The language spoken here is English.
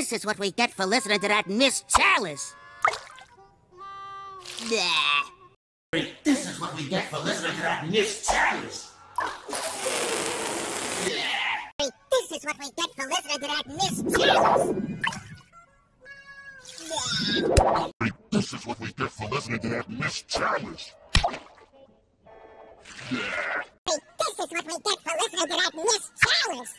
This is what we get for listening to that Miss Chalice. Bleh. This is what we get for listening to that Miss Chalice. This is what we get for listening to that Miss Chalice. This is what we get for listening to that Miss Chalice. This is what we get for listening to that Miss Chalice.